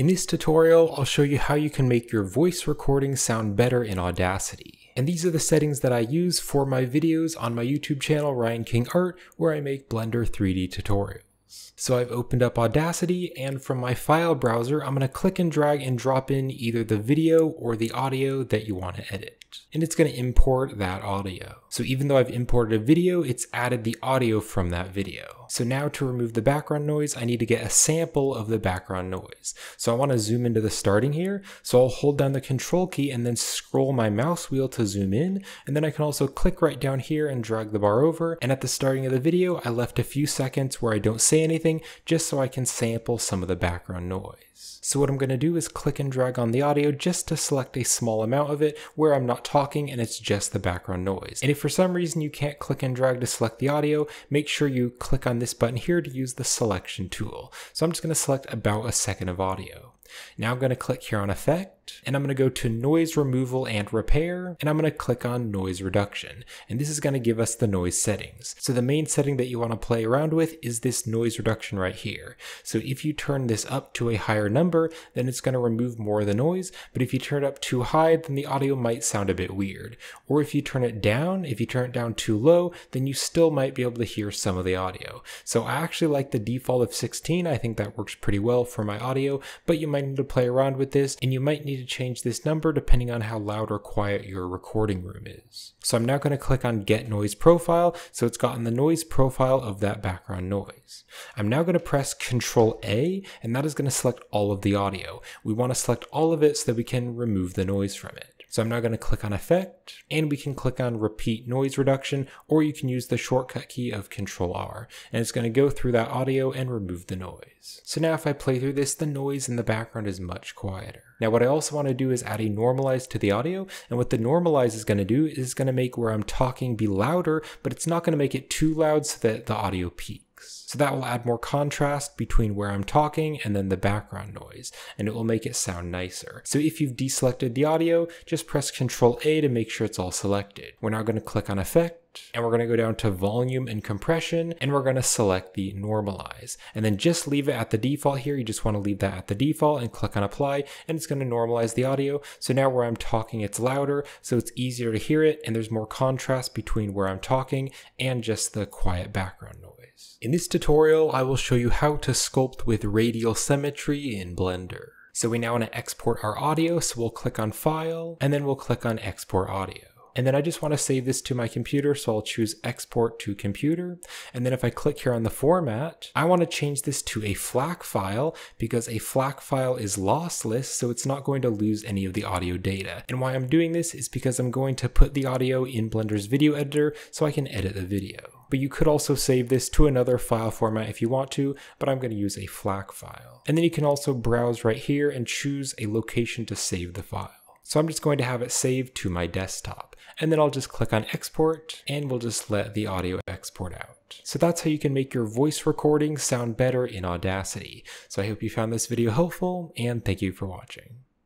In this tutorial, I'll show you how you can make your voice recording sound better in Audacity. And these are the settings that I use for my videos on my YouTube channel, Ryan King Art, where I make Blender 3D tutorials. So I've opened up Audacity and from my file browser, I'm going to click and drag and drop in either the video or the audio that you want to And it's going to import that audio. So even though I've imported a video, it's added the audio from that video. So now to remove the background noise, I need to get a sample of the background noise. So I want to zoom into the starting here. So I'll hold down the control key and then scroll my mouse wheel to zoom in. And then I can also click right down here and drag the bar over. And at the starting of the video, I left a few seconds where I don't say anything just so I can sample some of the background noise. So what I'm going to do is click and drag on the audio just to select a small amount of it where I'm not talking and it's just the background noise. And if for some reason you can't click and drag to select the audio, make sure you click on this button here to use the selection tool. So I'm just going to select about a second of audio. Now I'm going to click here on effect and I'm going to go to noise removal and repair and I'm going to click on noise reduction and this is going to give us the noise settings. So the main setting that you want to play around with is this noise reduction right here. So if you turn this up to a higher number then it's going to remove more of the noise but if you turn it up too high then the audio might sound a bit weird. Or if you turn it down, if you turn it down too low then you still might be able to hear some of the audio. So I actually like the default of 16, I think that works pretty well for my audio but you might might need to play around with this and you might need to change this number depending on how loud or quiet your recording room is. So I'm now going to click on get noise profile so it's gotten the noise profile of that background noise. I'm now going to press Control A and that is going to select all of the audio. We want to select all of it so that we can remove the noise from it. So I'm now going to click on effect and we can click on repeat noise reduction or you can use the shortcut key of control R and it's going to go through that audio and remove the noise. So now if I play through this, the noise in the background is much quieter. Now what I also want to do is add a normalize to the audio and what the normalize is going to do is going to make where I'm talking be louder, but it's not going to make it too loud so that the audio peaks. So that will add more contrast between where I'm talking and then the background noise, and it will make it sound nicer. So if you've deselected the audio, just press Ctrl A to make sure it's all selected. We're now going to click on Effect, and we're going to go down to volume and compression and we're going to select the normalize and then just leave it at the default here you just want to leave that at the default and click on apply and it's going to normalize the audio so now where I'm talking it's louder so it's easier to hear it and there's more contrast between where I'm talking and just the quiet background noise. In this tutorial, I will show you how to sculpt with radial symmetry in Blender. So we now want to export our audio, so we'll click on File, and then we'll click on Export Audio. And then I just want to save this to my computer, so I'll choose export to computer. And then if I click here on the format, I want to change this to a FLAC file because a FLAC file is lossless, so it's not going to lose any of the audio data. And why I'm doing this is because I'm going to put the audio in Blender's video editor so I can edit the video. But you could also save this to another file format if you want to, but I'm going to use a FLAC file. And then you can also browse right here and choose a location to save the file. So I'm just going to have it saved to my desktop. And then I'll just click on export and we'll just let the audio export out. So that's how you can make your voice recording sound better in Audacity. So I hope you found this video helpful and thank you for watching.